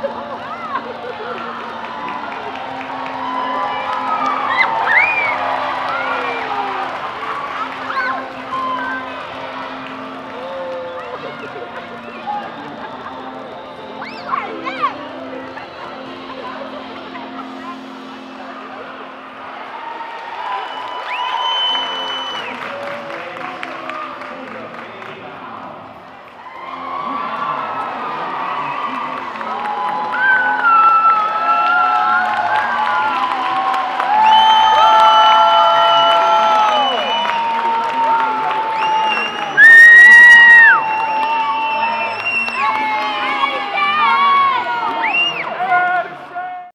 Come on.